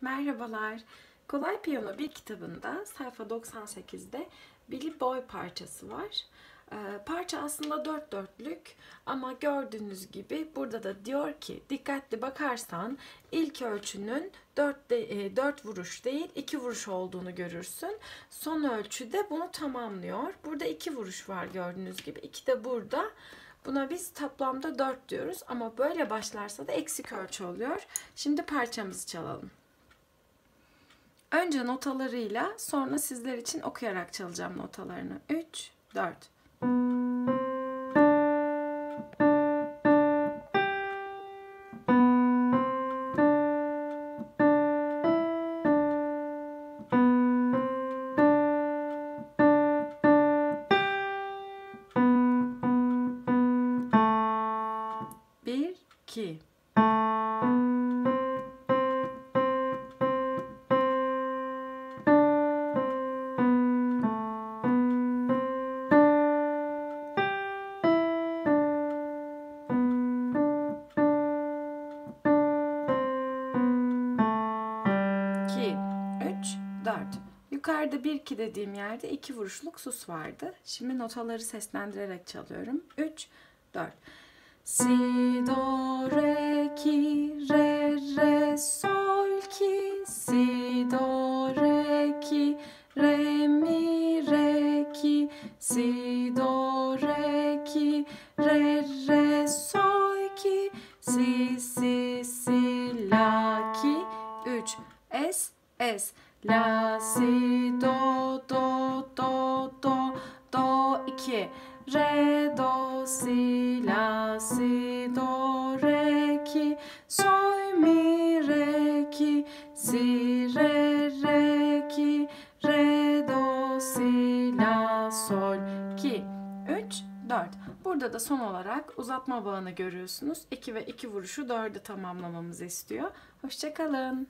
Merhabalar. Kolay Piyano bir kitabında sayfa 98'de Billy Boy parçası var. Ee, parça aslında dört dörtlük ama gördüğünüz gibi burada da diyor ki dikkatli bakarsan ilk ölçünün dört, de, e, dört vuruş değil iki vuruş olduğunu görürsün. Son ölçüde bunu tamamlıyor. Burada iki vuruş var gördüğünüz gibi. iki de burada. Buna biz toplamda 4 diyoruz ama böyle başlarsa da eksik ölçü oluyor. Şimdi parçamızı çalalım. Önce notalarıyla sonra sizler için okuyarak çalacağım notalarını. 3, 4. Bir, iki. İki, üç, dört. Yukarıda bir iki dediğim yerde iki vuruşluk sus vardı. Şimdi notaları seslendirerek çalıyorum. Üç, dört. Si, do, re, ki, re, re, sol, ki, si, do, re, ki, re, mi, re, ki, si, do, re, ki, re, re, sol, ki, si, si, es, la, si, do, do, do, do, do, iki, re, do, si, la, si, do, re, ki, sol, mi, re, ki, si, re, re, ki, re, do, si, la, sol, ki. 3, 4. Burada da son olarak uzatma bağını görüyorsunuz. 2 ve 2 vuruşu 4'ü tamamlamamızı istiyor. Hoşçakalın.